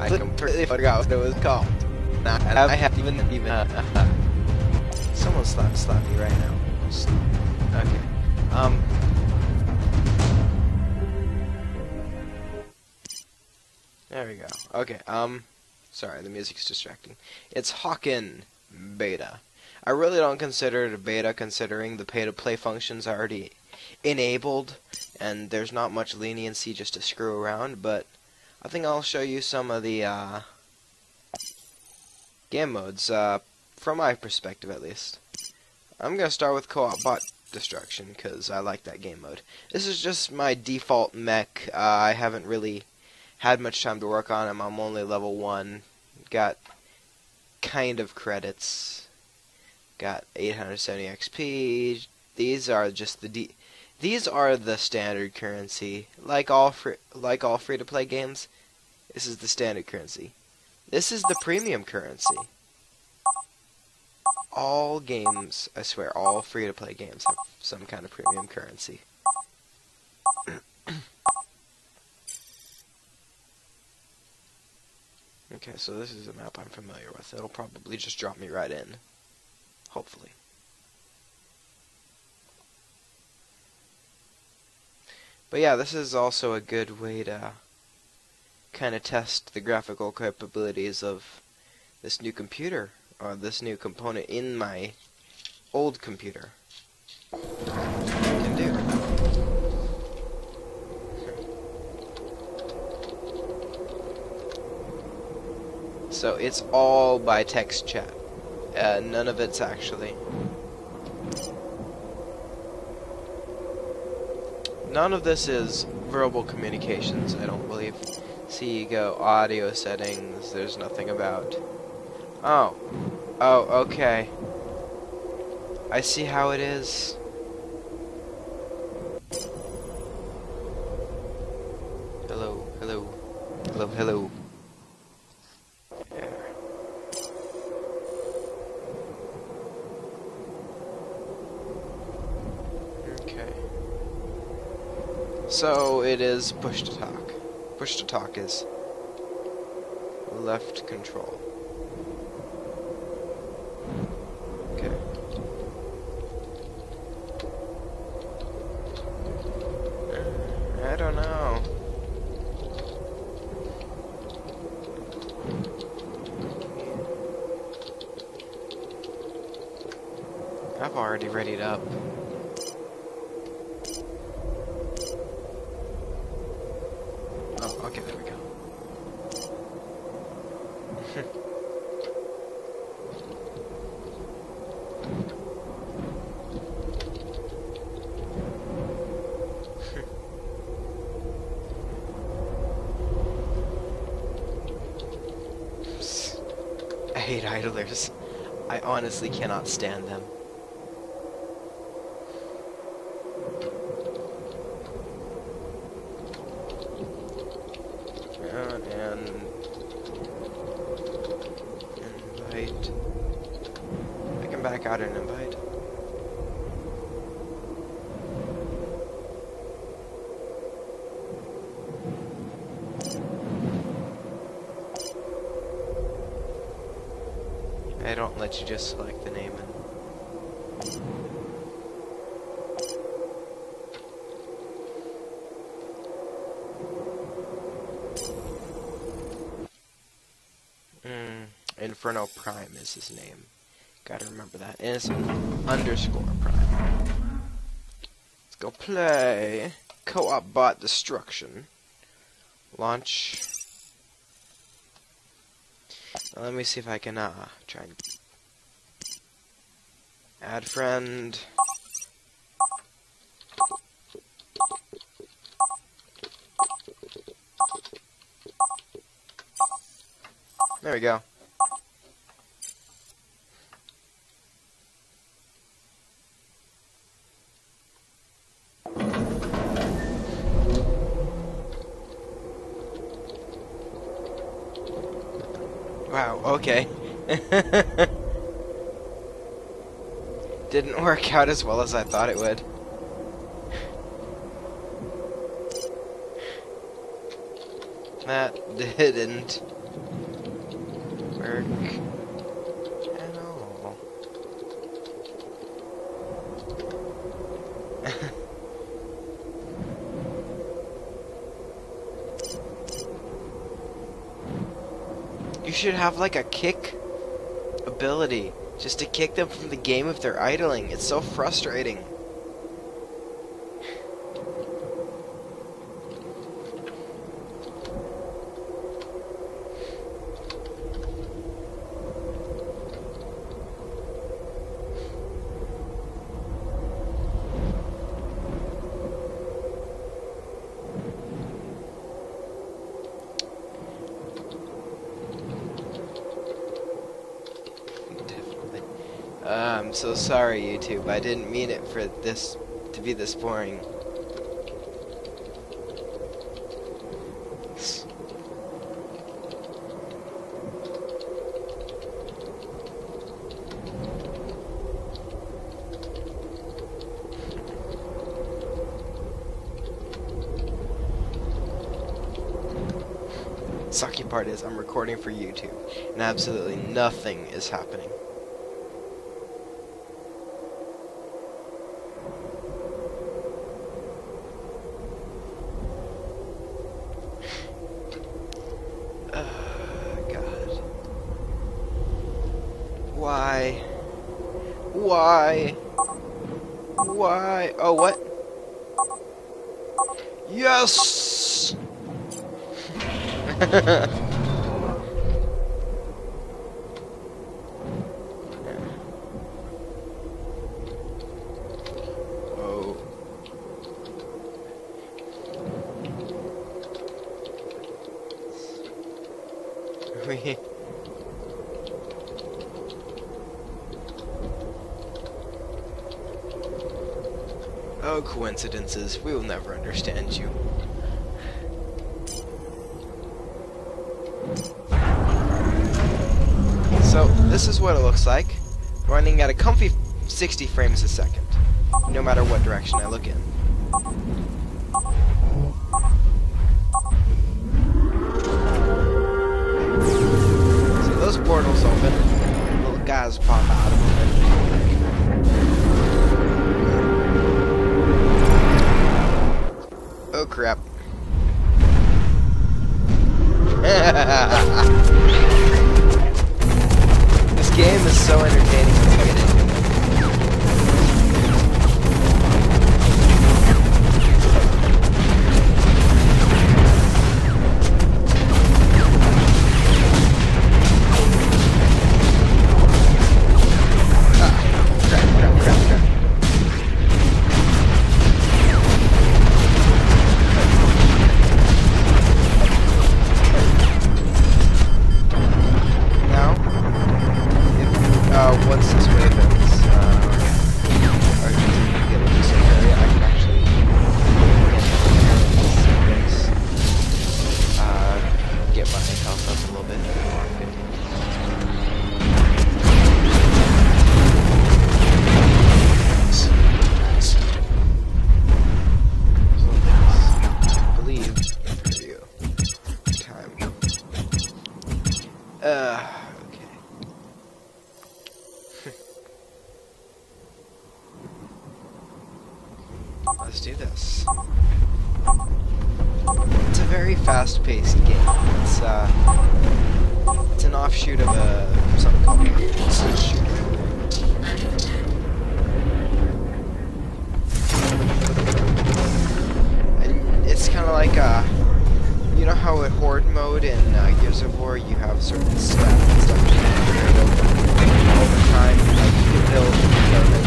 I, completely forgot what it was called. Nah, I, I haven't even even. Uh, someone slap slap me right now. Okay. Um. There we go. Okay. Um. Sorry, the music's distracting. It's Hawken Beta. I really don't consider it a beta, considering the pay-to-play functions are already enabled, and there's not much leniency just to screw around, but I think I'll show you some of the uh, game modes, uh, from my perspective at least. I'm going to start with Co-op Bot Destruction, because I like that game mode. This is just my default mech. Uh, I haven't really had much time to work on him. I'm only level 1. Got kind of credits. Got 870 XP. These are just the these are the standard currency. Like all free like all free to play games, this is the standard currency. This is the premium currency. All games, I swear, all free to play games have some kind of premium currency. okay, so this is a map I'm familiar with. It'll probably just drop me right in. Hopefully. But yeah, this is also a good way to kind of test the graphical capabilities of this new computer, or this new component in my old computer. So it's all by text chat. Uh, none of it's actually. None of this is verbal communications, I don't believe. See, you go audio settings, there's nothing about. Oh. Oh, okay. I see how it is. So it is push to talk. Push to talk is left control. Okay. I don't know. I've already readied up. Oh, okay, there we go. I hate idlers. I honestly cannot stand them. Uh, and invite. I can back out and invite. I don't let you just select the name and Mm, Inferno Prime is his name. Gotta remember that. And it's underscore Prime. Let's go play Co-op Bot Destruction. Launch. Now let me see if I can uh try and add friend. There we go. Wow, okay. Didn't work out as well as I thought it would. That didn't work at all. you should have like a kick ability just to kick them from the game if they're idling. It's so frustrating. Definitely. Uh, I'm so sorry, YouTube. I didn't mean it for this to be this boring. Sucky part is I'm recording for YouTube, and absolutely nothing is happening. Uh, God. Why? Why? Why? Oh, what? Yes! oh. We. Oh, coincidences. We will never understand you. So, this is what it looks like. Running at a comfy 60 frames a second. No matter what direction I look in. So those portals open. Little guys pop out crap. Let's do this. It's a very fast-paced game. It's uh, it's an offshoot of a something called a shooter. And it's kind of like uh, you know how in horde mode in uh, Gears of War you have certain stats and stuff you can build over time. Like you can build buildings, but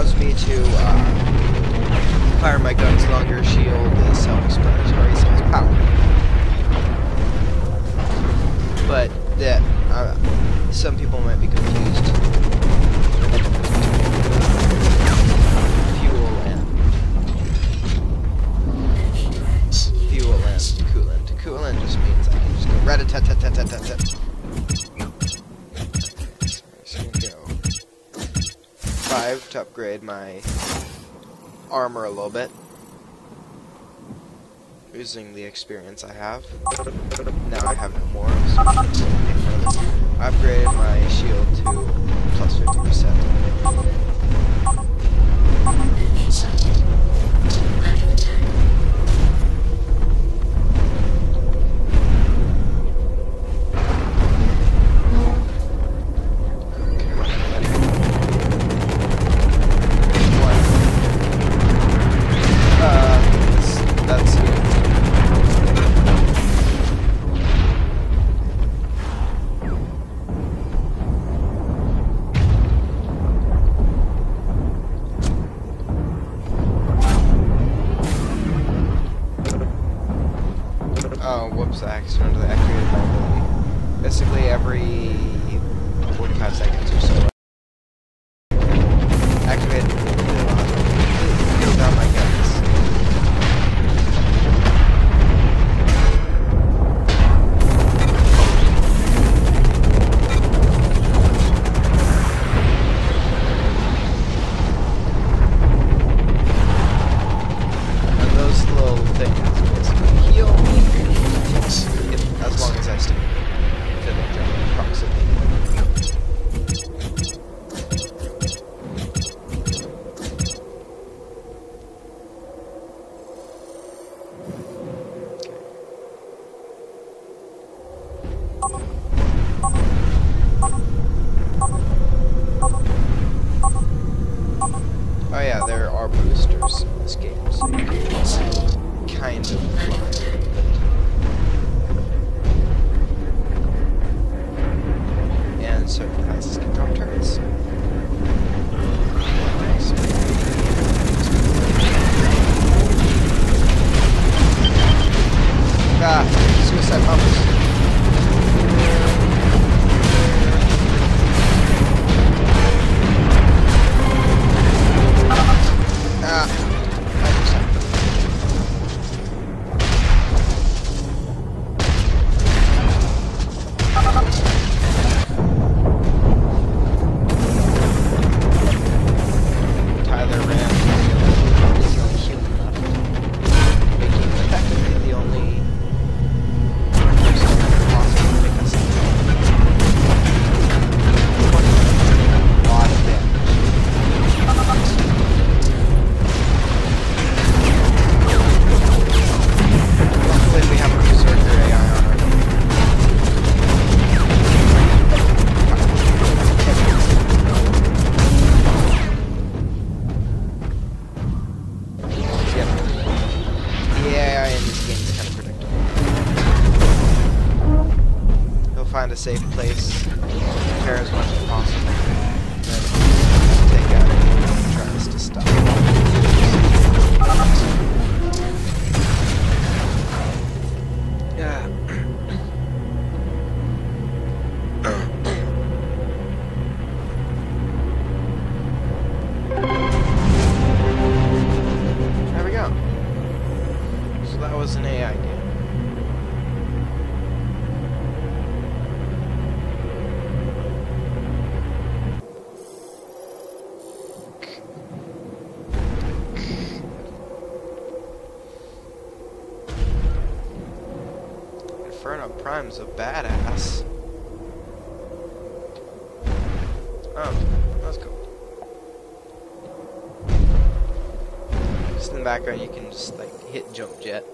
allows me to uh, fire my guns longer, shield is self-explanatory, so it's power. But that, uh, some people might be confused. Fuel and... Fuel and coolant. Coolant just means I can just go rat a tat tat tat tat tat 5 to upgrade my armor a little bit. Using the experience I have. Now I have no more, so I upgraded my shield to plus 50%. Every 45 seconds or so. Activated the ability. Heal down my guns. And those little things basically heal as long as I stay Inferno Prime's a badass. Oh, that's cool. Just in the background, you can just like hit jump jet.